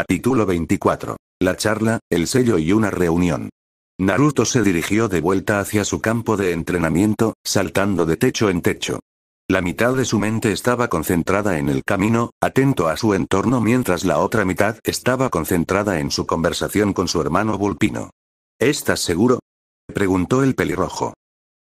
Capítulo 24. La charla, el sello y una reunión. Naruto se dirigió de vuelta hacia su campo de entrenamiento, saltando de techo en techo. La mitad de su mente estaba concentrada en el camino, atento a su entorno mientras la otra mitad estaba concentrada en su conversación con su hermano Vulpino. ¿Estás seguro? preguntó el pelirrojo.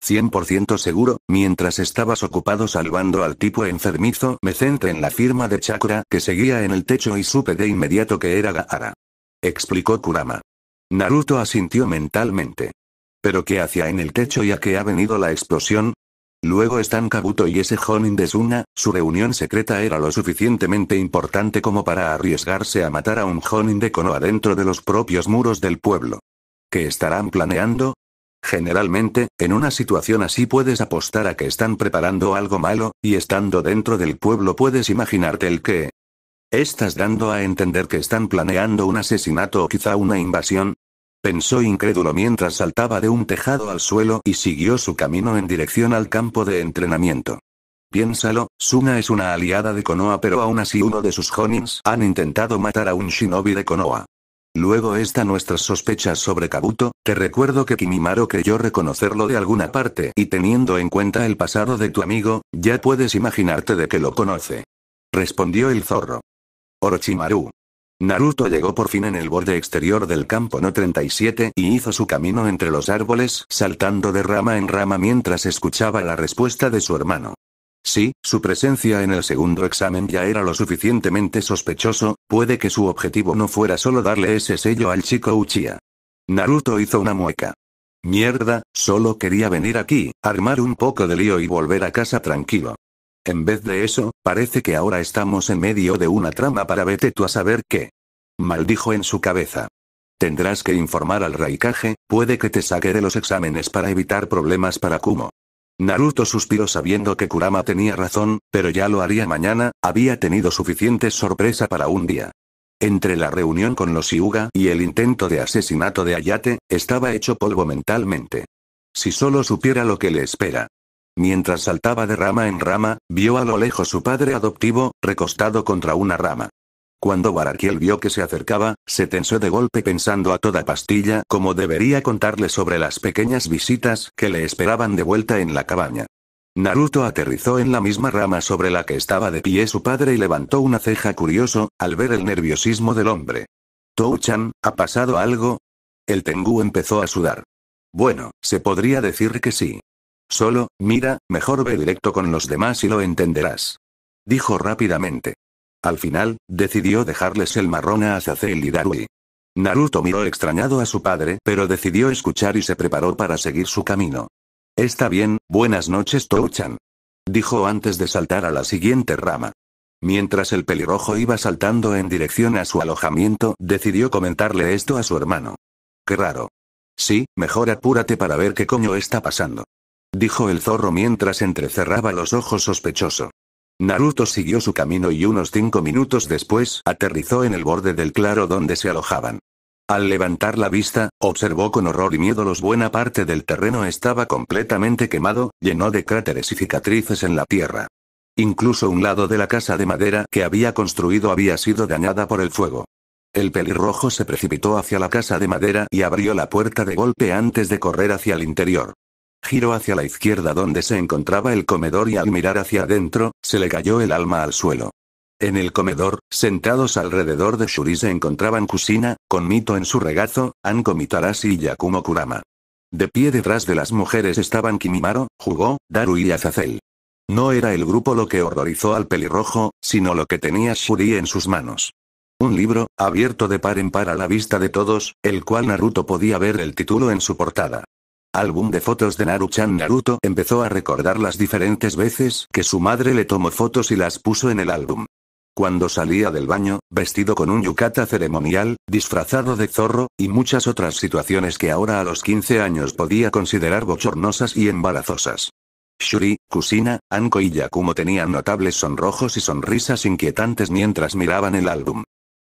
100% seguro, mientras estabas ocupado salvando al tipo enfermizo, me centré en la firma de chakra que seguía en el techo y supe de inmediato que era Gaara. Explicó Kurama. Naruto asintió mentalmente. ¿Pero qué hacía en el techo y a qué ha venido la explosión? Luego están Kabuto y ese Jonin de Suna, su reunión secreta era lo suficientemente importante como para arriesgarse a matar a un Jonin de Konoha dentro de los propios muros del pueblo. ¿Qué estarán planeando? Generalmente, en una situación así puedes apostar a que están preparando algo malo, y estando dentro del pueblo puedes imaginarte el qué. ¿Estás dando a entender que están planeando un asesinato o quizá una invasión? Pensó incrédulo mientras saltaba de un tejado al suelo y siguió su camino en dirección al campo de entrenamiento. Piénsalo, Suna es una aliada de Konoha pero aún así uno de sus Honins han intentado matar a un shinobi de Konoha. Luego está nuestras sospechas sobre Kabuto, te recuerdo que Kimimaro creyó reconocerlo de alguna parte y teniendo en cuenta el pasado de tu amigo, ya puedes imaginarte de que lo conoce. Respondió el zorro. Orochimaru. Naruto llegó por fin en el borde exterior del campo No 37 y hizo su camino entre los árboles, saltando de rama en rama mientras escuchaba la respuesta de su hermano. Sí, su presencia en el segundo examen ya era lo suficientemente sospechoso, puede que su objetivo no fuera solo darle ese sello al chico Uchiha. Naruto hizo una mueca. Mierda, solo quería venir aquí, armar un poco de lío y volver a casa tranquilo. En vez de eso, parece que ahora estamos en medio de una trama para vete tú a saber qué. Maldijo en su cabeza. Tendrás que informar al Raikage, puede que te saque de los exámenes para evitar problemas para Kumo. Naruto suspiró sabiendo que Kurama tenía razón, pero ya lo haría mañana, había tenido suficiente sorpresa para un día. Entre la reunión con los Hyuga y el intento de asesinato de Ayate, estaba hecho polvo mentalmente. Si solo supiera lo que le espera. Mientras saltaba de rama en rama, vio a lo lejos su padre adoptivo, recostado contra una rama. Cuando Barakiel vio que se acercaba, se tensó de golpe pensando a toda pastilla cómo debería contarle sobre las pequeñas visitas que le esperaban de vuelta en la cabaña. Naruto aterrizó en la misma rama sobre la que estaba de pie su padre y levantó una ceja curioso, al ver el nerviosismo del hombre. Touchan, ¿ha pasado algo? El Tengu empezó a sudar. Bueno, se podría decir que sí. Solo, mira, mejor ve directo con los demás y lo entenderás. Dijo rápidamente. Al final, decidió dejarles el marrón a Azazel y Darui. Naruto miró extrañado a su padre, pero decidió escuchar y se preparó para seguir su camino. Está bien, buenas noches Touchan. Dijo antes de saltar a la siguiente rama. Mientras el pelirrojo iba saltando en dirección a su alojamiento, decidió comentarle esto a su hermano. Qué raro. Sí, mejor apúrate para ver qué coño está pasando. Dijo el zorro mientras entrecerraba los ojos sospechoso. Naruto siguió su camino y unos cinco minutos después aterrizó en el borde del claro donde se alojaban. Al levantar la vista, observó con horror y miedo los buena parte del terreno estaba completamente quemado, lleno de cráteres y cicatrices en la tierra. Incluso un lado de la casa de madera que había construido había sido dañada por el fuego. El pelirrojo se precipitó hacia la casa de madera y abrió la puerta de golpe antes de correr hacia el interior. Giró hacia la izquierda donde se encontraba el comedor y al mirar hacia adentro, se le cayó el alma al suelo. En el comedor, sentados alrededor de Shuri se encontraban Kusina, con Mito en su regazo, Anko Mitarashi y Yakumo Kurama. De pie detrás de las mujeres estaban Kimimaro, Jugó, Daru y Azazel. No era el grupo lo que horrorizó al pelirrojo, sino lo que tenía Shuri en sus manos. Un libro, abierto de par en par a la vista de todos, el cual Naruto podía ver el título en su portada. Álbum de fotos de Naruchan Naruto empezó a recordar las diferentes veces que su madre le tomó fotos y las puso en el álbum. Cuando salía del baño, vestido con un yukata ceremonial, disfrazado de zorro, y muchas otras situaciones que ahora a los 15 años podía considerar bochornosas y embarazosas. Shuri, Kusina, Anko y Yakumo tenían notables sonrojos y sonrisas inquietantes mientras miraban el álbum.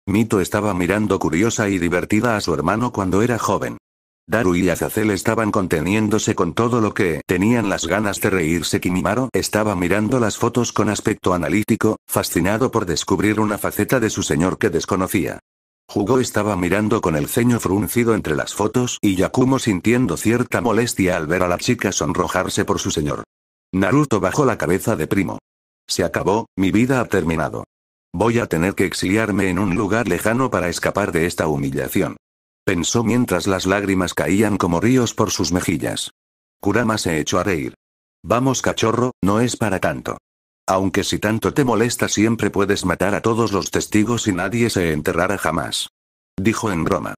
Mito estaba mirando curiosa y divertida a su hermano cuando era joven. Daru y Azazel estaban conteniéndose con todo lo que tenían las ganas de reírse. Kimimaro estaba mirando las fotos con aspecto analítico, fascinado por descubrir una faceta de su señor que desconocía. Hugo estaba mirando con el ceño fruncido entre las fotos y Yakumo sintiendo cierta molestia al ver a la chica sonrojarse por su señor. Naruto bajó la cabeza de primo. Se acabó, mi vida ha terminado. Voy a tener que exiliarme en un lugar lejano para escapar de esta humillación. Pensó mientras las lágrimas caían como ríos por sus mejillas. Kurama se echó a reír. Vamos cachorro, no es para tanto. Aunque si tanto te molesta siempre puedes matar a todos los testigos y nadie se enterrará jamás. Dijo en broma.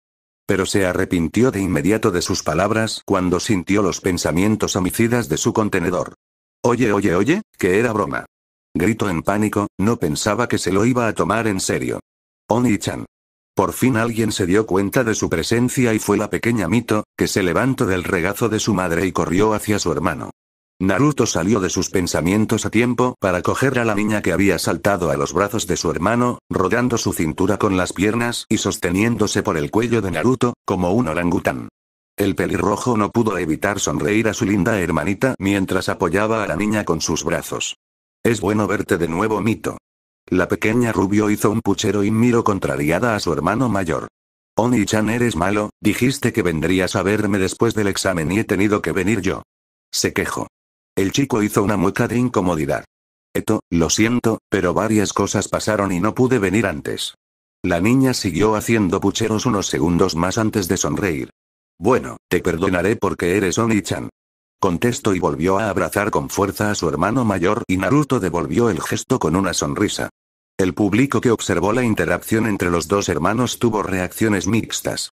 Pero se arrepintió de inmediato de sus palabras cuando sintió los pensamientos homicidas de su contenedor. Oye, oye, oye, que era broma. Gritó en pánico, no pensaba que se lo iba a tomar en serio. Oni-chan. Por fin alguien se dio cuenta de su presencia y fue la pequeña Mito, que se levantó del regazo de su madre y corrió hacia su hermano. Naruto salió de sus pensamientos a tiempo para coger a la niña que había saltado a los brazos de su hermano, rodando su cintura con las piernas y sosteniéndose por el cuello de Naruto, como un orangután. El pelirrojo no pudo evitar sonreír a su linda hermanita mientras apoyaba a la niña con sus brazos. Es bueno verte de nuevo, Mito. La pequeña Rubio hizo un puchero y miró contrariada a su hermano mayor. Oni-chan eres malo, dijiste que vendrías a verme después del examen y he tenido que venir yo. Se quejó. El chico hizo una mueca de incomodidad. Eto, lo siento, pero varias cosas pasaron y no pude venir antes. La niña siguió haciendo pucheros unos segundos más antes de sonreír. Bueno, te perdonaré porque eres Oni-chan. Contestó y volvió a abrazar con fuerza a su hermano mayor y Naruto devolvió el gesto con una sonrisa. El público que observó la interacción entre los dos hermanos tuvo reacciones mixtas.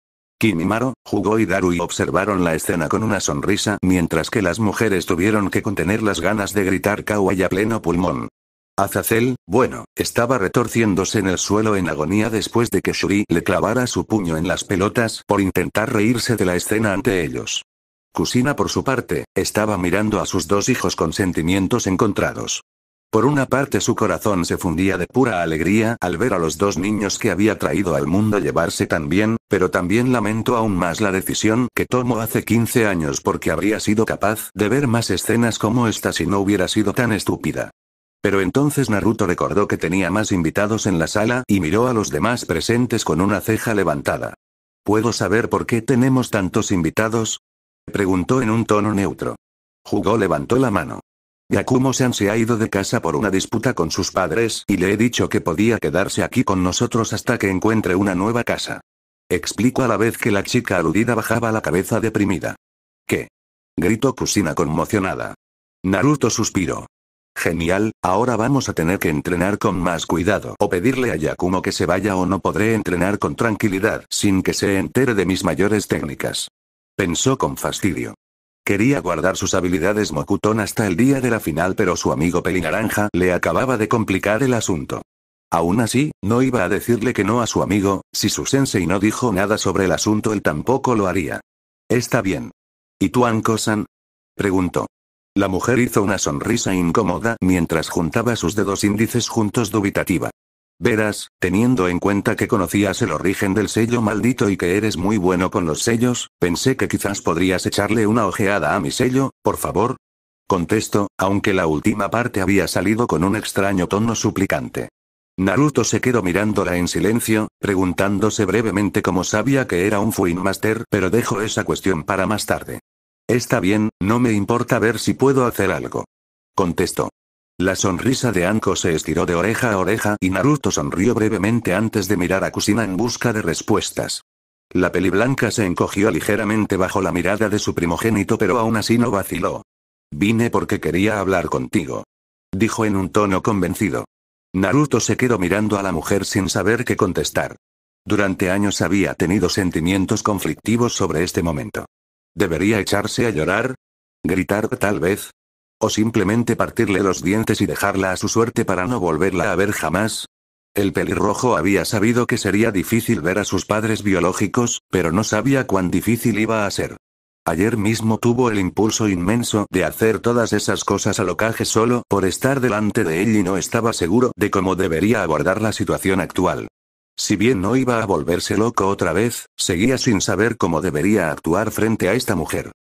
Kimimaro, Hugo y Darui observaron la escena con una sonrisa mientras que las mujeres tuvieron que contener las ganas de gritar kawaii a pleno pulmón. Azazel, bueno, estaba retorciéndose en el suelo en agonía después de que Shuri le clavara su puño en las pelotas por intentar reírse de la escena ante ellos. Kusina por su parte, estaba mirando a sus dos hijos con sentimientos encontrados. Por una parte su corazón se fundía de pura alegría al ver a los dos niños que había traído al mundo llevarse tan bien, pero también lamentó aún más la decisión que tomó hace 15 años porque habría sido capaz de ver más escenas como esta si no hubiera sido tan estúpida. Pero entonces Naruto recordó que tenía más invitados en la sala y miró a los demás presentes con una ceja levantada. ¿Puedo saber por qué tenemos tantos invitados? Preguntó en un tono neutro. Jugó levantó la mano. Yakumo-san se ha ido de casa por una disputa con sus padres y le he dicho que podía quedarse aquí con nosotros hasta que encuentre una nueva casa. Explico a la vez que la chica aludida bajaba la cabeza deprimida. ¿Qué? Gritó Kusina conmocionada. Naruto suspiró. Genial, ahora vamos a tener que entrenar con más cuidado o pedirle a Yakumo que se vaya o no podré entrenar con tranquilidad sin que se entere de mis mayores técnicas. Pensó con fastidio. Quería guardar sus habilidades Mokuton hasta el día de la final pero su amigo Pelinaranja le acababa de complicar el asunto. Aún así, no iba a decirle que no a su amigo, si su sensei no dijo nada sobre el asunto él tampoco lo haría. Está bien. ¿Y tú Anko-san? Preguntó. La mujer hizo una sonrisa incómoda mientras juntaba sus dedos índices juntos dubitativa. Verás, teniendo en cuenta que conocías el origen del sello maldito y que eres muy bueno con los sellos, pensé que quizás podrías echarle una ojeada a mi sello, por favor. Contesto, aunque la última parte había salido con un extraño tono suplicante. Naruto se quedó mirándola en silencio, preguntándose brevemente cómo sabía que era un Fuin Master, pero dejo esa cuestión para más tarde. Está bien, no me importa ver si puedo hacer algo. Contestó. La sonrisa de Anko se estiró de oreja a oreja y Naruto sonrió brevemente antes de mirar a Kusina en busca de respuestas. La peli blanca se encogió ligeramente bajo la mirada de su primogénito pero aún así no vaciló. Vine porque quería hablar contigo. Dijo en un tono convencido. Naruto se quedó mirando a la mujer sin saber qué contestar. Durante años había tenido sentimientos conflictivos sobre este momento. ¿Debería echarse a llorar? ¿Gritar tal vez? ¿O simplemente partirle los dientes y dejarla a su suerte para no volverla a ver jamás? El pelirrojo había sabido que sería difícil ver a sus padres biológicos, pero no sabía cuán difícil iba a ser. Ayer mismo tuvo el impulso inmenso de hacer todas esas cosas a locaje solo por estar delante de él y no estaba seguro de cómo debería abordar la situación actual. Si bien no iba a volverse loco otra vez, seguía sin saber cómo debería actuar frente a esta mujer.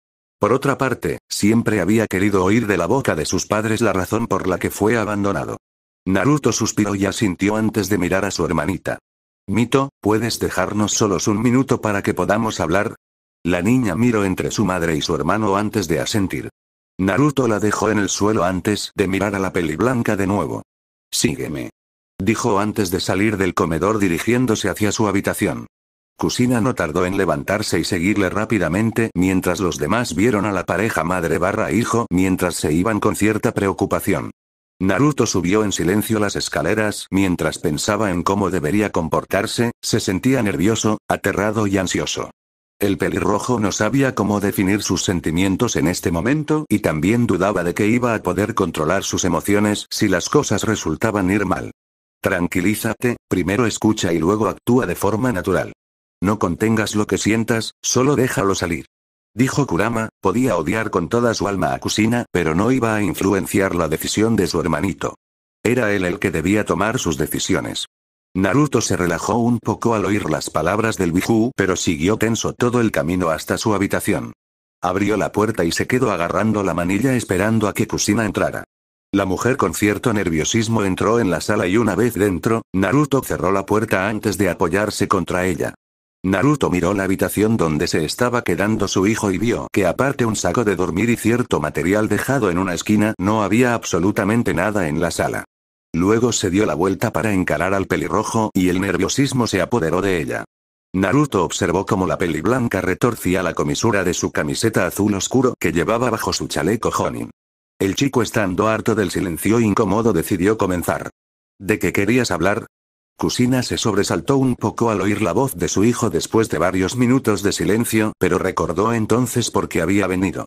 Por otra parte, siempre había querido oír de la boca de sus padres la razón por la que fue abandonado. Naruto suspiró y asintió antes de mirar a su hermanita. Mito, ¿puedes dejarnos solos un minuto para que podamos hablar? La niña miró entre su madre y su hermano antes de asentir. Naruto la dejó en el suelo antes de mirar a la peli blanca de nuevo. Sígueme. Dijo antes de salir del comedor dirigiéndose hacia su habitación. Kusina no tardó en levantarse y seguirle rápidamente mientras los demás vieron a la pareja madre barra hijo mientras se iban con cierta preocupación. Naruto subió en silencio las escaleras mientras pensaba en cómo debería comportarse, se sentía nervioso, aterrado y ansioso. El pelirrojo no sabía cómo definir sus sentimientos en este momento y también dudaba de que iba a poder controlar sus emociones si las cosas resultaban ir mal. Tranquilízate, primero escucha y luego actúa de forma natural. No contengas lo que sientas, solo déjalo salir. Dijo Kurama, podía odiar con toda su alma a Kusina, pero no iba a influenciar la decisión de su hermanito. Era él el que debía tomar sus decisiones. Naruto se relajó un poco al oír las palabras del Biju, pero siguió tenso todo el camino hasta su habitación. Abrió la puerta y se quedó agarrando la manilla esperando a que Kusina entrara. La mujer con cierto nerviosismo entró en la sala y una vez dentro, Naruto cerró la puerta antes de apoyarse contra ella. Naruto miró la habitación donde se estaba quedando su hijo y vio que aparte un saco de dormir y cierto material dejado en una esquina, no había absolutamente nada en la sala. Luego se dio la vuelta para encarar al pelirrojo y el nerviosismo se apoderó de ella. Naruto observó cómo la peli blanca retorcía la comisura de su camiseta azul oscuro que llevaba bajo su chaleco Honin. El chico estando harto del silencio incómodo decidió comenzar. ¿De qué querías hablar? Kusina se sobresaltó un poco al oír la voz de su hijo después de varios minutos de silencio, pero recordó entonces por qué había venido.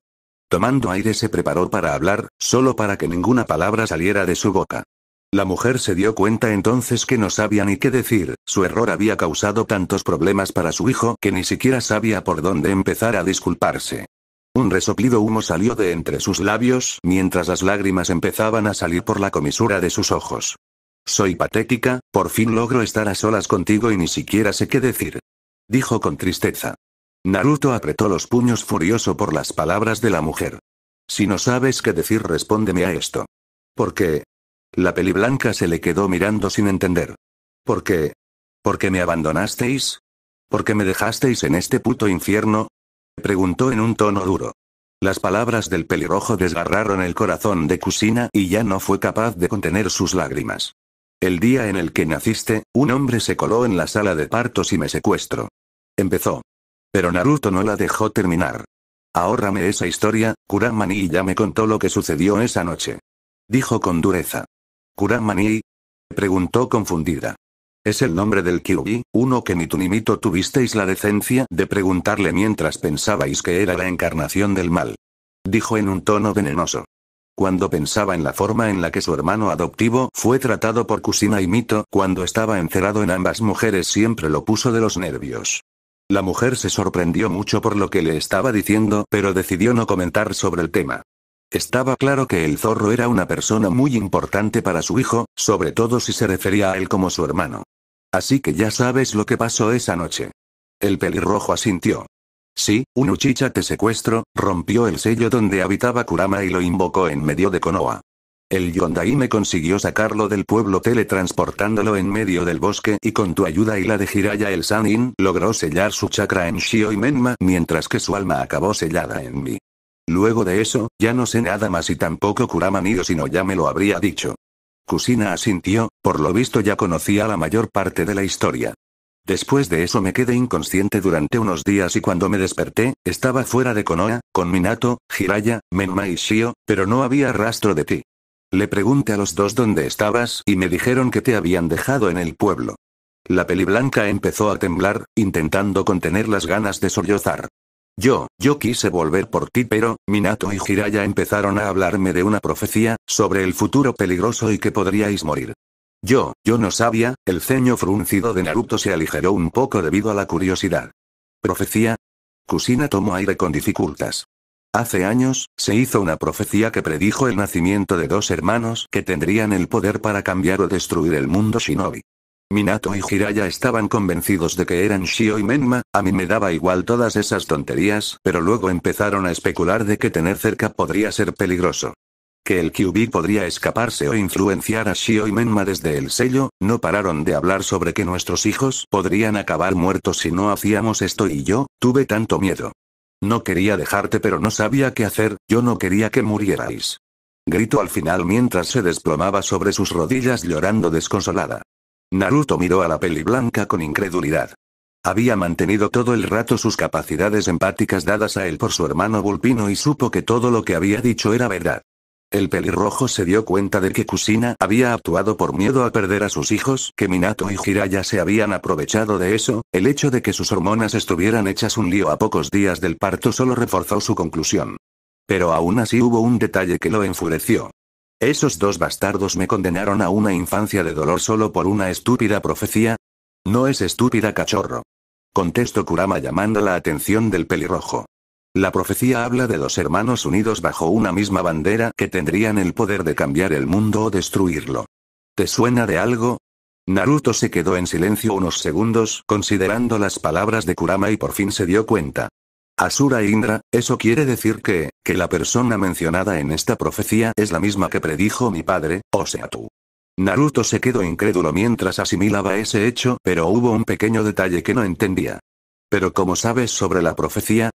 Tomando aire se preparó para hablar, solo para que ninguna palabra saliera de su boca. La mujer se dio cuenta entonces que no sabía ni qué decir, su error había causado tantos problemas para su hijo que ni siquiera sabía por dónde empezar a disculparse. Un resoplido humo salió de entre sus labios, mientras las lágrimas empezaban a salir por la comisura de sus ojos. Soy patética, por fin logro estar a solas contigo y ni siquiera sé qué decir. Dijo con tristeza. Naruto apretó los puños furioso por las palabras de la mujer. Si no sabes qué decir, respóndeme a esto. ¿Por qué? La peli blanca se le quedó mirando sin entender. ¿Por qué? ¿Por qué me abandonasteis? ¿Por qué me dejasteis en este puto infierno? Preguntó en un tono duro. Las palabras del pelirrojo desgarraron el corazón de Kusina y ya no fue capaz de contener sus lágrimas. El día en el que naciste, un hombre se coló en la sala de partos y me secuestró. Empezó. Pero Naruto no la dejó terminar. Ahórrame esa historia, Kuramani ya me contó lo que sucedió esa noche. Dijo con dureza. ¿Kuramani? Preguntó confundida. Es el nombre del Kyubi, uno que ni tú ni Mito tuvisteis la decencia de preguntarle mientras pensabais que era la encarnación del mal. Dijo en un tono venenoso. Cuando pensaba en la forma en la que su hermano adoptivo fue tratado por Kusina y Mito cuando estaba encerrado en ambas mujeres siempre lo puso de los nervios. La mujer se sorprendió mucho por lo que le estaba diciendo, pero decidió no comentar sobre el tema. Estaba claro que el zorro era una persona muy importante para su hijo, sobre todo si se refería a él como su hermano. Así que ya sabes lo que pasó esa noche. El pelirrojo asintió. Sí, un Uchicha te secuestro, rompió el sello donde habitaba Kurama y lo invocó en medio de Konoha. El Yondai me consiguió sacarlo del pueblo teletransportándolo en medio del bosque y con tu ayuda y la de Jiraya el Sanin logró sellar su chakra en Shio y Menma mientras que su alma acabó sellada en mí. Luego de eso, ya no sé nada más y tampoco Kurama Nio sino ya me lo habría dicho. Kusina asintió, por lo visto ya conocía la mayor parte de la historia. Después de eso me quedé inconsciente durante unos días y cuando me desperté, estaba fuera de Konoha, con Minato, Hiraya, Menma y Shio, pero no había rastro de ti. Le pregunté a los dos dónde estabas y me dijeron que te habían dejado en el pueblo. La peli blanca empezó a temblar, intentando contener las ganas de sollozar. Yo, yo quise volver por ti pero, Minato y Jiraya empezaron a hablarme de una profecía, sobre el futuro peligroso y que podríais morir. Yo, yo no sabía, el ceño fruncido de Naruto se aligeró un poco debido a la curiosidad. ¿Profecía? Kusina tomó aire con dificultad. Hace años, se hizo una profecía que predijo el nacimiento de dos hermanos que tendrían el poder para cambiar o destruir el mundo shinobi. Minato y Jiraya estaban convencidos de que eran Shio y Menma, a mí me daba igual todas esas tonterías, pero luego empezaron a especular de que tener cerca podría ser peligroso. Que el QB podría escaparse o influenciar a Shio y Menma desde el sello, no pararon de hablar sobre que nuestros hijos podrían acabar muertos si no hacíamos esto y yo, tuve tanto miedo. No quería dejarte pero no sabía qué hacer, yo no quería que murierais. Gritó al final mientras se desplomaba sobre sus rodillas llorando desconsolada. Naruto miró a la peli blanca con incredulidad. Había mantenido todo el rato sus capacidades empáticas dadas a él por su hermano Vulpino y supo que todo lo que había dicho era verdad. El pelirrojo se dio cuenta de que Kusina había actuado por miedo a perder a sus hijos, que Minato y Jiraya se habían aprovechado de eso, el hecho de que sus hormonas estuvieran hechas un lío a pocos días del parto solo reforzó su conclusión. Pero aún así hubo un detalle que lo enfureció. Esos dos bastardos me condenaron a una infancia de dolor solo por una estúpida profecía. No es estúpida cachorro. Contestó Kurama llamando la atención del pelirrojo. La profecía habla de dos hermanos unidos bajo una misma bandera que tendrían el poder de cambiar el mundo o destruirlo. ¿Te suena de algo? Naruto se quedó en silencio unos segundos, considerando las palabras de Kurama y por fin se dio cuenta. Asura e Indra, eso quiere decir que, que la persona mencionada en esta profecía es la misma que predijo mi padre, o sea tú. Naruto se quedó incrédulo mientras asimilaba ese hecho, pero hubo un pequeño detalle que no entendía. Pero ¿cómo sabes sobre la profecía?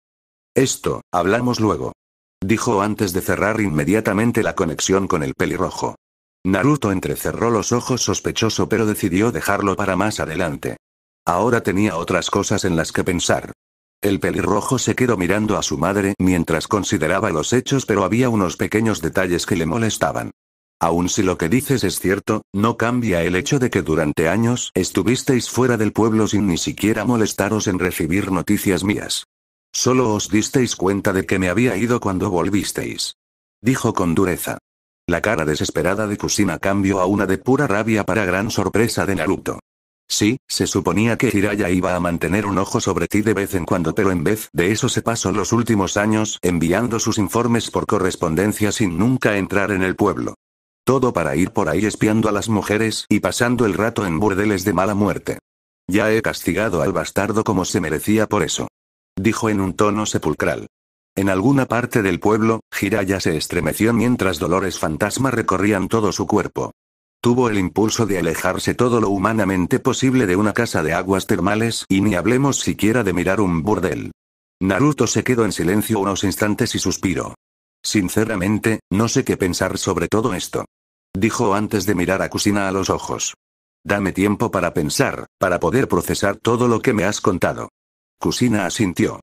Esto, hablamos luego. Dijo antes de cerrar inmediatamente la conexión con el pelirrojo. Naruto entrecerró los ojos sospechoso pero decidió dejarlo para más adelante. Ahora tenía otras cosas en las que pensar. El pelirrojo se quedó mirando a su madre mientras consideraba los hechos pero había unos pequeños detalles que le molestaban. Aun si lo que dices es cierto, no cambia el hecho de que durante años estuvisteis fuera del pueblo sin ni siquiera molestaros en recibir noticias mías. Solo os disteis cuenta de que me había ido cuando volvisteis. Dijo con dureza. La cara desesperada de Kusina cambió a una de pura rabia para gran sorpresa de Naruto. Sí, se suponía que Hiraya iba a mantener un ojo sobre ti de vez en cuando, pero en vez de eso se pasó los últimos años enviando sus informes por correspondencia sin nunca entrar en el pueblo. Todo para ir por ahí espiando a las mujeres y pasando el rato en burdeles de mala muerte. Ya he castigado al bastardo como se merecía por eso dijo en un tono sepulcral. En alguna parte del pueblo, Jiraya se estremeció mientras dolores fantasma recorrían todo su cuerpo. Tuvo el impulso de alejarse todo lo humanamente posible de una casa de aguas termales y ni hablemos siquiera de mirar un burdel. Naruto se quedó en silencio unos instantes y suspiró. Sinceramente, no sé qué pensar sobre todo esto. Dijo antes de mirar a Kusina a los ojos. Dame tiempo para pensar, para poder procesar todo lo que me has contado. Kusina asintió.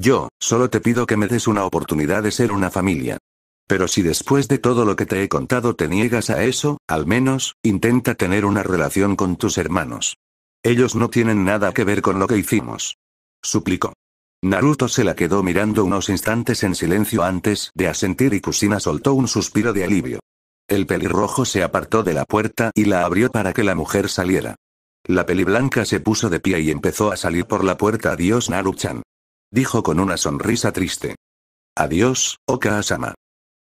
Yo, solo te pido que me des una oportunidad de ser una familia. Pero si después de todo lo que te he contado te niegas a eso, al menos, intenta tener una relación con tus hermanos. Ellos no tienen nada que ver con lo que hicimos. Suplicó. Naruto se la quedó mirando unos instantes en silencio antes de asentir y Kusina soltó un suspiro de alivio. El pelirrojo se apartó de la puerta y la abrió para que la mujer saliera. La peliblanca se puso de pie y empezó a salir por la puerta. Adiós Naruchan. Dijo con una sonrisa triste. Adiós, Oka-asama.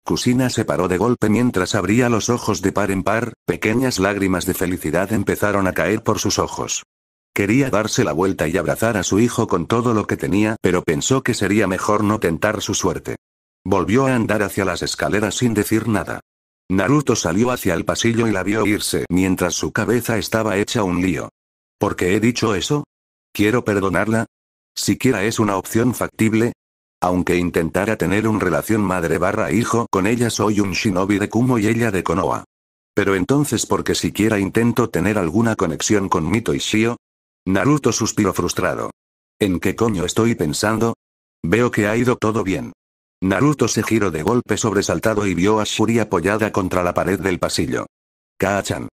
Kusina se paró de golpe mientras abría los ojos de par en par, pequeñas lágrimas de felicidad empezaron a caer por sus ojos. Quería darse la vuelta y abrazar a su hijo con todo lo que tenía, pero pensó que sería mejor no tentar su suerte. Volvió a andar hacia las escaleras sin decir nada. Naruto salió hacia el pasillo y la vio irse mientras su cabeza estaba hecha un lío. ¿Por qué he dicho eso? ¿Quiero perdonarla? ¿Siquiera es una opción factible? Aunque intentara tener una relación madre barra hijo con ella soy un shinobi de Kumo y ella de Konoha. Pero entonces ¿por qué siquiera intento tener alguna conexión con Mito y Shio? Naruto suspiró frustrado. ¿En qué coño estoy pensando? Veo que ha ido todo bien. Naruto se giró de golpe sobresaltado y vio a Shuri apoyada contra la pared del pasillo. Kaa-chan.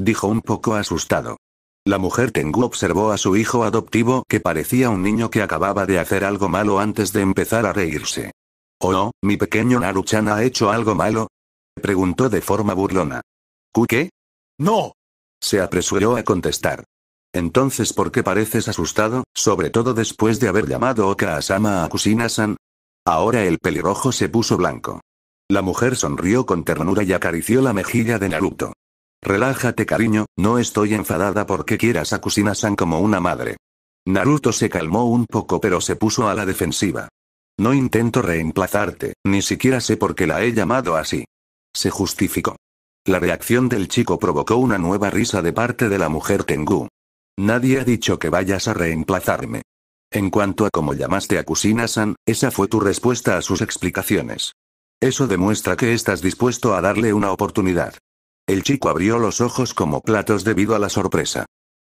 Dijo un poco asustado. La mujer Tengu observó a su hijo adoptivo que parecía un niño que acababa de hacer algo malo antes de empezar a reírse. ¿Oh no, mi pequeño Naruchan ha hecho algo malo? Preguntó de forma burlona. ¿Ku qué? No. Se apresuró a contestar. Entonces, ¿por qué pareces asustado, sobre todo después de haber llamado Oka-asama a Kusina-san? Ahora el pelirrojo se puso blanco. La mujer sonrió con ternura y acarició la mejilla de Naruto. Relájate cariño, no estoy enfadada porque quieras a Kusina-san como una madre. Naruto se calmó un poco pero se puso a la defensiva. No intento reemplazarte, ni siquiera sé por qué la he llamado así. Se justificó. La reacción del chico provocó una nueva risa de parte de la mujer Tengu. Nadie ha dicho que vayas a reemplazarme. En cuanto a cómo llamaste a Kusina-san, esa fue tu respuesta a sus explicaciones. Eso demuestra que estás dispuesto a darle una oportunidad. El chico abrió los ojos como platos debido a la sorpresa.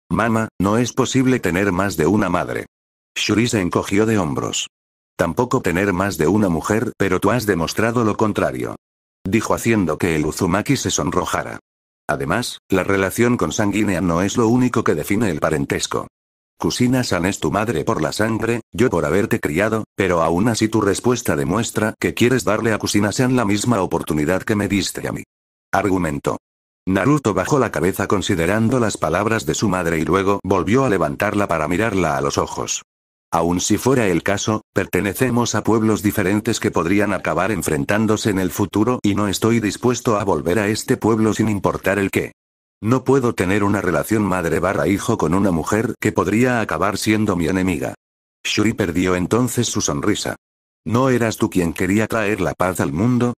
Mama, no es posible tener más de una madre. Shuri se encogió de hombros. Tampoco tener más de una mujer, pero tú has demostrado lo contrario. Dijo haciendo que el Uzumaki se sonrojara. Además, la relación consanguínea no es lo único que define el parentesco. Kusina-san es tu madre por la sangre, yo por haberte criado, pero aún así tu respuesta demuestra que quieres darle a Kusina-san la misma oportunidad que me diste a mí. Argumentó. Naruto bajó la cabeza considerando las palabras de su madre y luego volvió a levantarla para mirarla a los ojos. Aun si fuera el caso, pertenecemos a pueblos diferentes que podrían acabar enfrentándose en el futuro y no estoy dispuesto a volver a este pueblo sin importar el qué. No puedo tener una relación madre barra hijo con una mujer que podría acabar siendo mi enemiga. Shuri perdió entonces su sonrisa. ¿No eras tú quien quería traer la paz al mundo?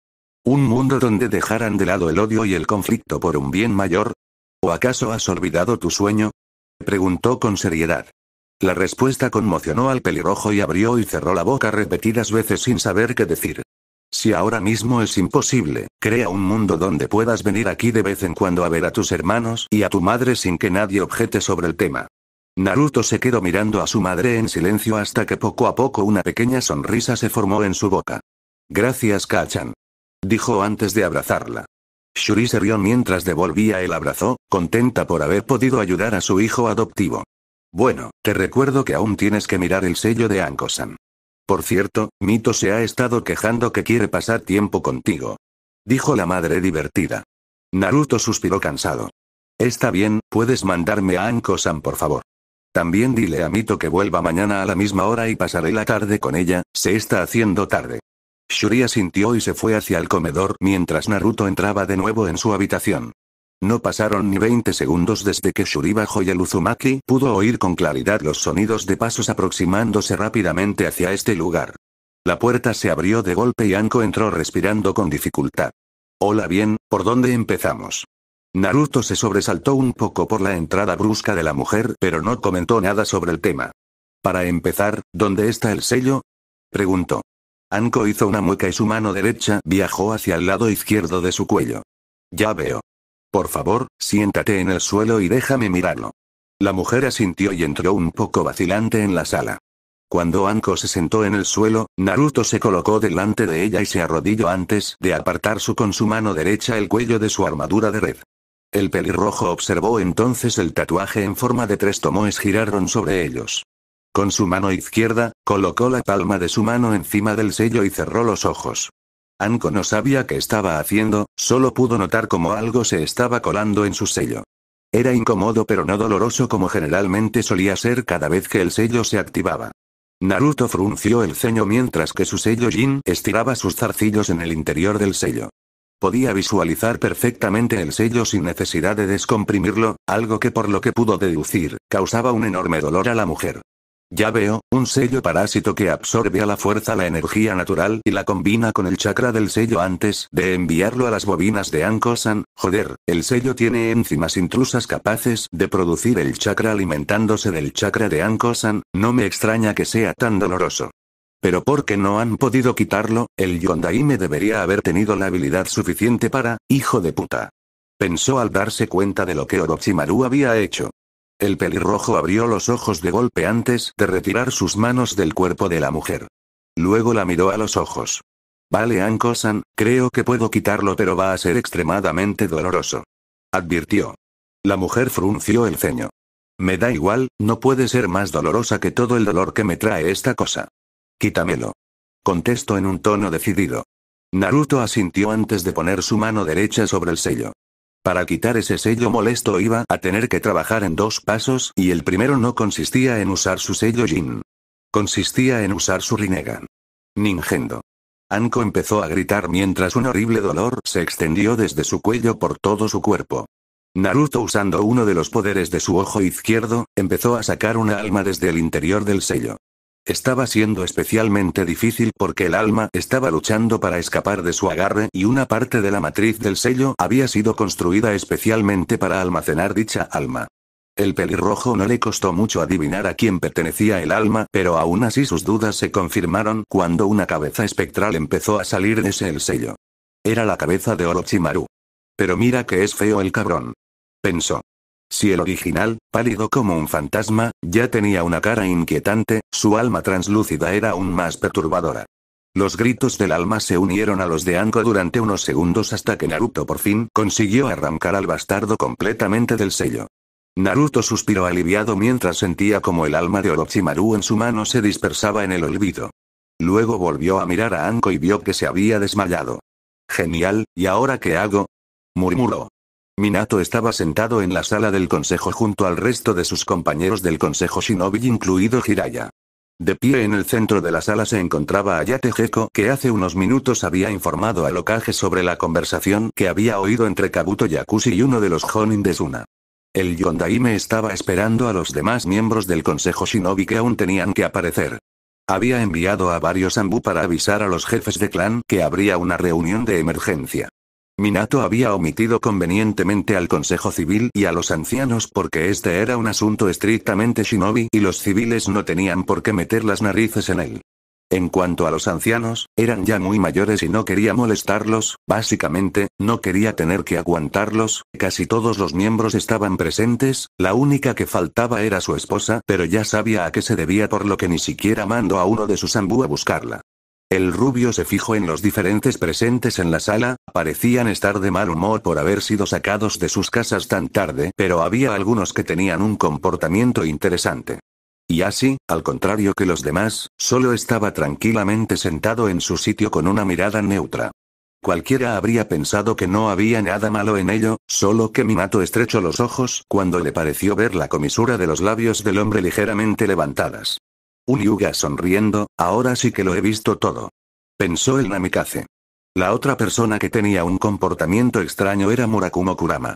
¿Un mundo donde dejaran de lado el odio y el conflicto por un bien mayor? ¿O acaso has olvidado tu sueño? Preguntó con seriedad. La respuesta conmocionó al pelirrojo y abrió y cerró la boca repetidas veces sin saber qué decir. Si ahora mismo es imposible, crea un mundo donde puedas venir aquí de vez en cuando a ver a tus hermanos y a tu madre sin que nadie objete sobre el tema. Naruto se quedó mirando a su madre en silencio hasta que poco a poco una pequeña sonrisa se formó en su boca. Gracias Kachan. Dijo antes de abrazarla. Shuri se rió mientras devolvía el abrazo, contenta por haber podido ayudar a su hijo adoptivo. Bueno, te recuerdo que aún tienes que mirar el sello de Ankosan. Por cierto, Mito se ha estado quejando que quiere pasar tiempo contigo. Dijo la madre divertida. Naruto suspiró cansado. Está bien, puedes mandarme a Ankosan por favor. También dile a Mito que vuelva mañana a la misma hora y pasaré la tarde con ella, se está haciendo tarde. Shuri asintió y se fue hacia el comedor mientras Naruto entraba de nuevo en su habitación. No pasaron ni 20 segundos desde que Shuri bajó y el Uzumaki pudo oír con claridad los sonidos de pasos aproximándose rápidamente hacia este lugar. La puerta se abrió de golpe y Anko entró respirando con dificultad. Hola bien, ¿por dónde empezamos? Naruto se sobresaltó un poco por la entrada brusca de la mujer pero no comentó nada sobre el tema. Para empezar, ¿dónde está el sello? preguntó. Anko hizo una mueca y su mano derecha viajó hacia el lado izquierdo de su cuello. Ya veo. Por favor, siéntate en el suelo y déjame mirarlo. La mujer asintió y entró un poco vacilante en la sala. Cuando Anko se sentó en el suelo, Naruto se colocó delante de ella y se arrodilló antes de apartar su con su mano derecha el cuello de su armadura de red. El pelirrojo observó entonces el tatuaje en forma de tres tomoes giraron sobre ellos. Con su mano izquierda, colocó la palma de su mano encima del sello y cerró los ojos. Anko no sabía qué estaba haciendo, solo pudo notar como algo se estaba colando en su sello. Era incómodo pero no doloroso como generalmente solía ser cada vez que el sello se activaba. Naruto frunció el ceño mientras que su sello Jin estiraba sus zarcillos en el interior del sello. Podía visualizar perfectamente el sello sin necesidad de descomprimirlo, algo que por lo que pudo deducir, causaba un enorme dolor a la mujer. Ya veo, un sello parásito que absorbe a la fuerza la energía natural y la combina con el chakra del sello antes de enviarlo a las bobinas de Ankosan. Joder, el sello tiene enzimas intrusas capaces de producir el chakra alimentándose del chakra de Ankosan, no me extraña que sea tan doloroso. Pero ¿por qué no han podido quitarlo? El Yondaime debería haber tenido la habilidad suficiente para, hijo de puta. Pensó al darse cuenta de lo que Orochimaru había hecho. El pelirrojo abrió los ojos de golpe antes de retirar sus manos del cuerpo de la mujer. Luego la miró a los ojos. Vale, Ankosan, creo que puedo quitarlo, pero va a ser extremadamente doloroso. Advirtió. La mujer frunció el ceño. Me da igual, no puede ser más dolorosa que todo el dolor que me trae esta cosa. Quítamelo. Contestó en un tono decidido. Naruto asintió antes de poner su mano derecha sobre el sello. Para quitar ese sello molesto iba a tener que trabajar en dos pasos y el primero no consistía en usar su sello Jin. Consistía en usar su Rinnegan. Ningendo. Anko empezó a gritar mientras un horrible dolor se extendió desde su cuello por todo su cuerpo. Naruto usando uno de los poderes de su ojo izquierdo, empezó a sacar una alma desde el interior del sello. Estaba siendo especialmente difícil porque el alma estaba luchando para escapar de su agarre y una parte de la matriz del sello había sido construida especialmente para almacenar dicha alma. El pelirrojo no le costó mucho adivinar a quién pertenecía el alma, pero aún así sus dudas se confirmaron cuando una cabeza espectral empezó a salir de ese el sello. Era la cabeza de Orochimaru. Pero mira que es feo el cabrón. Pensó. Si el original, pálido como un fantasma, ya tenía una cara inquietante, su alma translúcida era aún más perturbadora. Los gritos del alma se unieron a los de Anko durante unos segundos hasta que Naruto por fin consiguió arrancar al bastardo completamente del sello. Naruto suspiró aliviado mientras sentía como el alma de Orochimaru en su mano se dispersaba en el olvido. Luego volvió a mirar a Anko y vio que se había desmayado. Genial, ¿y ahora qué hago? murmuró. Minato estaba sentado en la sala del consejo junto al resto de sus compañeros del consejo shinobi incluido Jiraya. De pie en el centro de la sala se encontraba Ayate Geko que hace unos minutos había informado al Okage sobre la conversación que había oído entre Kabuto Yakushi y uno de los Jonin de Suna. El Yondaime estaba esperando a los demás miembros del consejo shinobi que aún tenían que aparecer. Había enviado a varios Ambu para avisar a los jefes de clan que habría una reunión de emergencia. Minato había omitido convenientemente al Consejo Civil y a los ancianos porque este era un asunto estrictamente shinobi y los civiles no tenían por qué meter las narices en él. En cuanto a los ancianos, eran ya muy mayores y no quería molestarlos, básicamente, no quería tener que aguantarlos, casi todos los miembros estaban presentes, la única que faltaba era su esposa, pero ya sabía a qué se debía por lo que ni siquiera mandó a uno de sus ambú a buscarla. El rubio se fijó en los diferentes presentes en la sala, parecían estar de mal humor por haber sido sacados de sus casas tan tarde, pero había algunos que tenían un comportamiento interesante. Y así, al contrario que los demás, solo estaba tranquilamente sentado en su sitio con una mirada neutra. Cualquiera habría pensado que no había nada malo en ello, solo que Minato estrechó los ojos cuando le pareció ver la comisura de los labios del hombre ligeramente levantadas. Un Yuga sonriendo, ahora sí que lo he visto todo. Pensó el Namikaze. La otra persona que tenía un comportamiento extraño era Murakumo Kurama.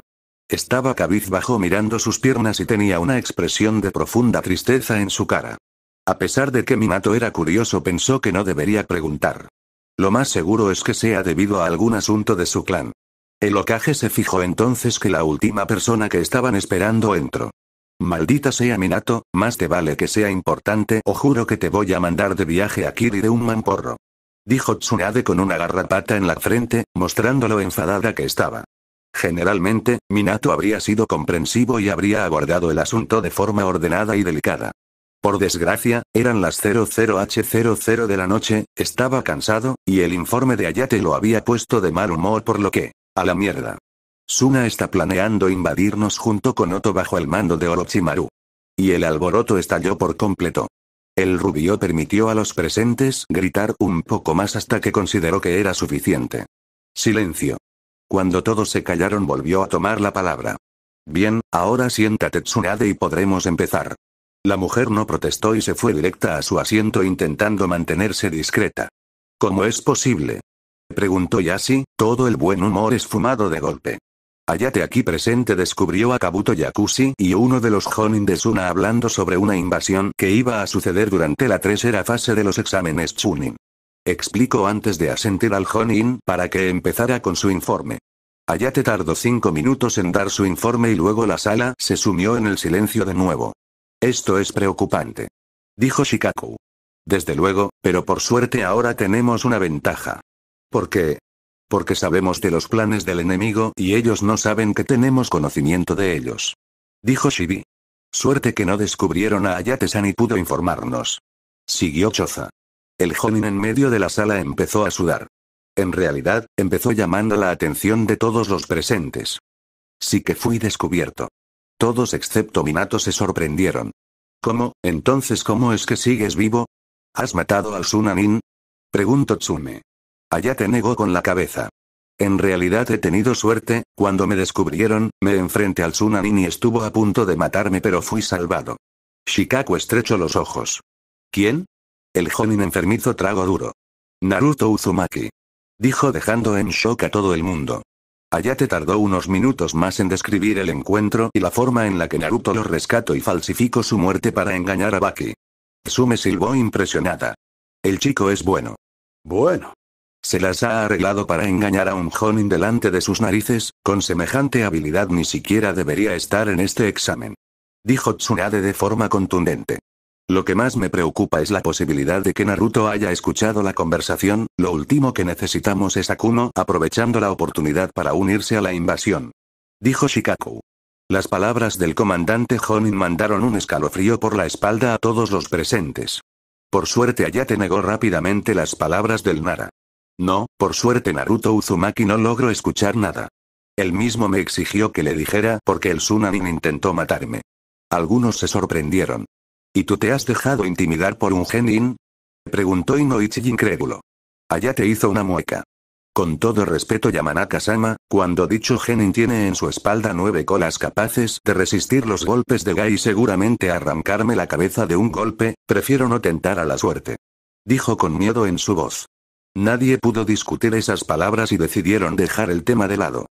Estaba cabizbajo mirando sus piernas y tenía una expresión de profunda tristeza en su cara. A pesar de que Minato era curioso pensó que no debería preguntar. Lo más seguro es que sea debido a algún asunto de su clan. El Okage se fijó entonces que la última persona que estaban esperando entró. Maldita sea Minato, más te vale que sea importante o juro que te voy a mandar de viaje a Kiri de un mamporro. Dijo Tsunade con una garrapata en la frente, mostrando lo enfadada que estaba. Generalmente, Minato habría sido comprensivo y habría abordado el asunto de forma ordenada y delicada. Por desgracia, eran las 00H00 de la noche, estaba cansado, y el informe de Ayate lo había puesto de mal humor por lo que, a la mierda. Suna está planeando invadirnos junto con Otto bajo el mando de Orochimaru. Y el alboroto estalló por completo. El rubio permitió a los presentes gritar un poco más hasta que consideró que era suficiente. Silencio. Cuando todos se callaron volvió a tomar la palabra. Bien, ahora siéntate Tsunade y podremos empezar. La mujer no protestó y se fue directa a su asiento intentando mantenerse discreta. ¿Cómo es posible? Preguntó Yashi, todo el buen humor esfumado de golpe. Ayate aquí presente descubrió a Kabuto Yakushi y uno de los Jonin de Suna hablando sobre una invasión que iba a suceder durante la tercera fase de los exámenes Chunin. Explicó antes de asentir al Jonin para que empezara con su informe. Ayate tardó cinco minutos en dar su informe y luego la sala se sumió en el silencio de nuevo. Esto es preocupante. Dijo Shikaku. Desde luego, pero por suerte ahora tenemos una ventaja. ¿Por qué? Porque sabemos de los planes del enemigo y ellos no saben que tenemos conocimiento de ellos. Dijo Shibi. Suerte que no descubrieron a Ayate-san y pudo informarnos. Siguió Choza. El jonin en medio de la sala empezó a sudar. En realidad, empezó llamando la atención de todos los presentes. Sí que fui descubierto. Todos excepto Minato se sorprendieron. ¿Cómo, entonces cómo es que sigues vivo? ¿Has matado al Sunanin? Preguntó Tsume. Ayate negó con la cabeza. En realidad he tenido suerte, cuando me descubrieron, me enfrenté al Tsunanin y estuvo a punto de matarme pero fui salvado. Shikaku estrechó los ojos. ¿Quién? El Jonin enfermizo trago duro. Naruto Uzumaki. Dijo dejando en shock a todo el mundo. Ayate tardó unos minutos más en describir el encuentro y la forma en la que Naruto lo rescató y falsificó su muerte para engañar a Baki. Sume silbó impresionada. El chico es bueno. Bueno. Se las ha arreglado para engañar a un Jonin delante de sus narices, con semejante habilidad ni siquiera debería estar en este examen. Dijo Tsunade de forma contundente. Lo que más me preocupa es la posibilidad de que Naruto haya escuchado la conversación, lo último que necesitamos es Akuno aprovechando la oportunidad para unirse a la invasión. Dijo Shikaku. Las palabras del comandante Jonin mandaron un escalofrío por la espalda a todos los presentes. Por suerte Ayate negó rápidamente las palabras del Nara. No, por suerte Naruto Uzumaki no logró escuchar nada. Él mismo me exigió que le dijera porque el Sunanin intentó matarme. Algunos se sorprendieron. ¿Y tú te has dejado intimidar por un genin? Preguntó Inoichi incrédulo. Ayate hizo una mueca. Con todo respeto Yamanaka-sama, cuando dicho genin tiene en su espalda nueve colas capaces de resistir los golpes de Gai y seguramente arrancarme la cabeza de un golpe, prefiero no tentar a la suerte. Dijo con miedo en su voz. Nadie pudo discutir esas palabras y decidieron dejar el tema de lado.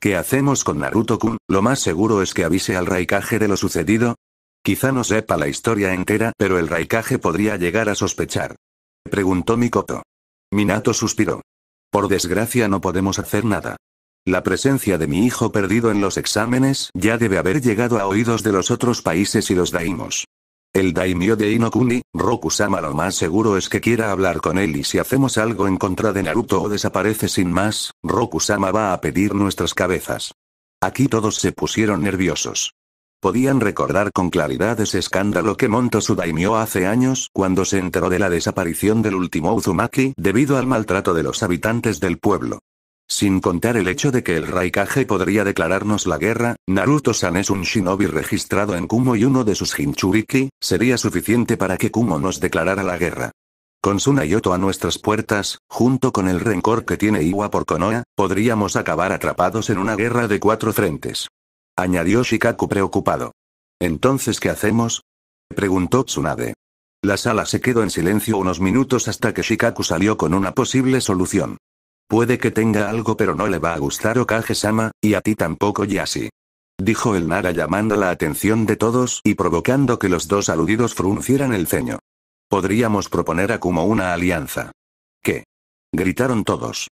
¿Qué hacemos con Naruto-kun? Lo más seguro es que avise al Raikage de lo sucedido, Quizá no sepa la historia entera, pero el Raikage podría llegar a sospechar. Preguntó Mikoto. Minato suspiró. Por desgracia no podemos hacer nada. La presencia de mi hijo perdido en los exámenes ya debe haber llegado a oídos de los otros países y los daimos. El daimyo de Inokuni, Rokusama lo más seguro es que quiera hablar con él y si hacemos algo en contra de Naruto o desaparece sin más, Rokusama va a pedir nuestras cabezas. Aquí todos se pusieron nerviosos. Podían recordar con claridad ese escándalo que montó su daimyo hace años cuando se enteró de la desaparición del último Uzumaki debido al maltrato de los habitantes del pueblo. Sin contar el hecho de que el Raikage podría declararnos la guerra, Naruto-san es un shinobi registrado en Kumo y uno de sus Hinchuriki, sería suficiente para que Kumo nos declarara la guerra. Con Tsunayoto a nuestras puertas, junto con el rencor que tiene Iwa por Konoha, podríamos acabar atrapados en una guerra de cuatro frentes. Añadió Shikaku preocupado. ¿Entonces qué hacemos? Preguntó Tsunade. La sala se quedó en silencio unos minutos hasta que Shikaku salió con una posible solución. Puede que tenga algo pero no le va a gustar Okage-sama, y a ti tampoco Yashi. Dijo el Nara llamando la atención de todos y provocando que los dos aludidos fruncieran el ceño. Podríamos proponer a Kumo una alianza. ¿Qué? Gritaron todos.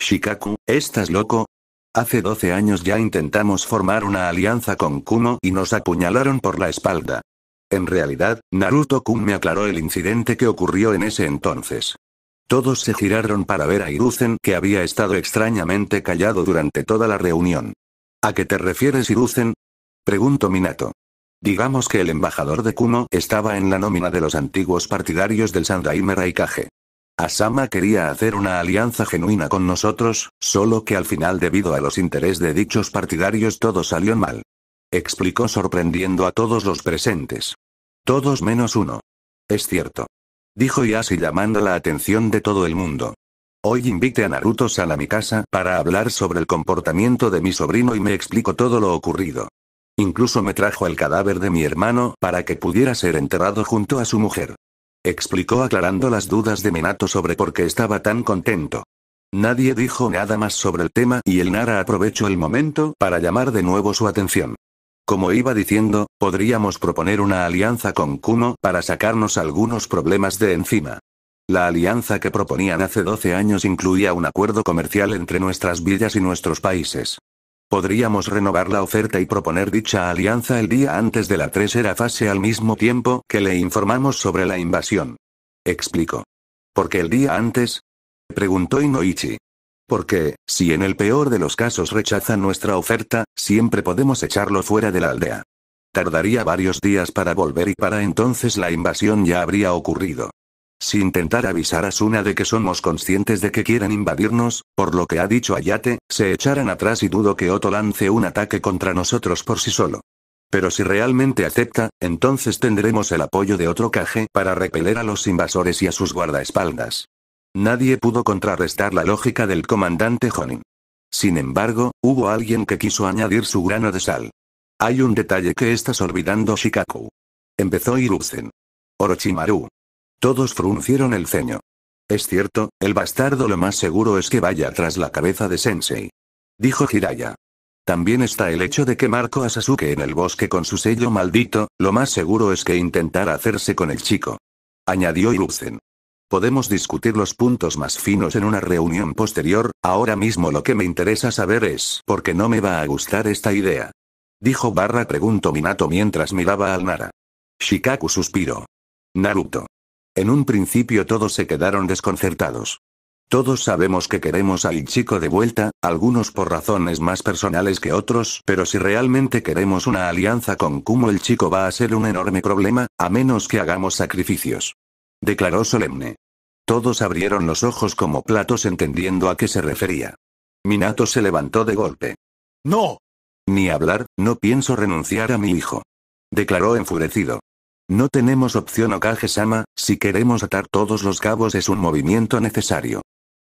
Shikaku, ¿estás loco? Hace 12 años ya intentamos formar una alianza con Kumo y nos apuñalaron por la espalda. En realidad, Naruto-kun me aclaró el incidente que ocurrió en ese entonces. Todos se giraron para ver a Hiruzen que había estado extrañamente callado durante toda la reunión. ¿A qué te refieres Hiruzen? Preguntó Minato. Digamos que el embajador de Kumo estaba en la nómina de los antiguos partidarios del Sandaime Raikage. Asama quería hacer una alianza genuina con nosotros, solo que al final debido a los intereses de dichos partidarios todo salió mal. Explicó sorprendiendo a todos los presentes. Todos menos uno. Es cierto. Dijo Yasi llamando la atención de todo el mundo. Hoy invite a Naruto-san a mi casa para hablar sobre el comportamiento de mi sobrino y me explico todo lo ocurrido. Incluso me trajo el cadáver de mi hermano para que pudiera ser enterrado junto a su mujer. Explicó aclarando las dudas de Minato sobre por qué estaba tan contento. Nadie dijo nada más sobre el tema y el Nara aprovechó el momento para llamar de nuevo su atención. Como iba diciendo, podríamos proponer una alianza con Kumo para sacarnos algunos problemas de encima. La alianza que proponían hace 12 años incluía un acuerdo comercial entre nuestras villas y nuestros países. Podríamos renovar la oferta y proponer dicha alianza el día antes de la tercera fase al mismo tiempo que le informamos sobre la invasión. Explicó. ¿Por qué el día antes? Preguntó Inoichi. Porque, si en el peor de los casos rechazan nuestra oferta, siempre podemos echarlo fuera de la aldea. Tardaría varios días para volver y para entonces la invasión ya habría ocurrido. Si intentar avisar a Suna de que somos conscientes de que quieren invadirnos, por lo que ha dicho Ayate, se echaran atrás y dudo que Otto lance un ataque contra nosotros por sí solo. Pero si realmente acepta, entonces tendremos el apoyo de otro caje para repeler a los invasores y a sus guardaespaldas. Nadie pudo contrarrestar la lógica del comandante Jonin. Sin embargo, hubo alguien que quiso añadir su grano de sal. Hay un detalle que estás olvidando Shikaku. Empezó Hiruzen. Orochimaru, todos fruncieron el ceño. Es cierto, el bastardo lo más seguro es que vaya tras la cabeza de Sensei. Dijo Jiraya. También está el hecho de que marcó a Sasuke en el bosque con su sello maldito, lo más seguro es que intentara hacerse con el chico. Añadió Iruzen. Podemos discutir los puntos más finos en una reunión posterior, ahora mismo lo que me interesa saber es por qué no me va a gustar esta idea. Dijo barra preguntó Minato mientras miraba al Nara. Shikaku suspiró. Naruto. En un principio todos se quedaron desconcertados. Todos sabemos que queremos al chico de vuelta, algunos por razones más personales que otros, pero si realmente queremos una alianza con Kumo el chico va a ser un enorme problema, a menos que hagamos sacrificios. Declaró solemne. Todos abrieron los ojos como platos entendiendo a qué se refería. Minato se levantó de golpe. No. Ni hablar, no pienso renunciar a mi hijo. Declaró enfurecido. No tenemos opción Okage-sama, si queremos atar todos los cabos es un movimiento necesario.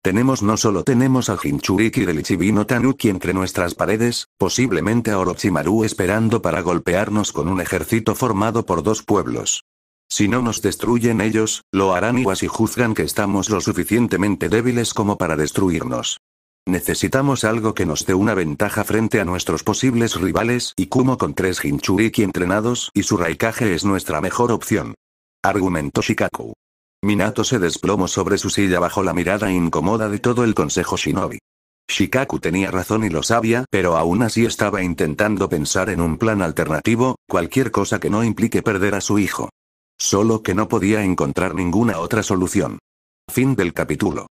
Tenemos no solo tenemos a Jinchuriki del Ichibino Tanuki entre nuestras paredes, posiblemente a Orochimaru esperando para golpearnos con un ejército formado por dos pueblos. Si no nos destruyen ellos, lo harán igual si juzgan que estamos lo suficientemente débiles como para destruirnos. Necesitamos algo que nos dé una ventaja frente a nuestros posibles rivales y Kumo con tres Jinchuriki entrenados y su Raikage es nuestra mejor opción. Argumentó Shikaku. Minato se desplomó sobre su silla bajo la mirada incómoda de todo el consejo shinobi. Shikaku tenía razón y lo sabía, pero aún así estaba intentando pensar en un plan alternativo, cualquier cosa que no implique perder a su hijo. Solo que no podía encontrar ninguna otra solución. Fin del capítulo.